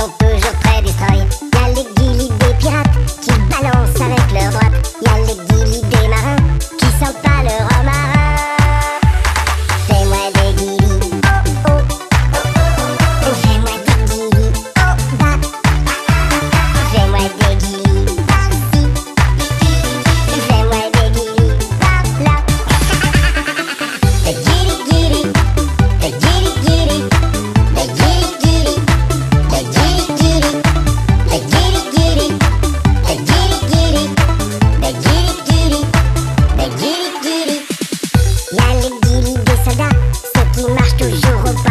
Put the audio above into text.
族女 il marche toujours.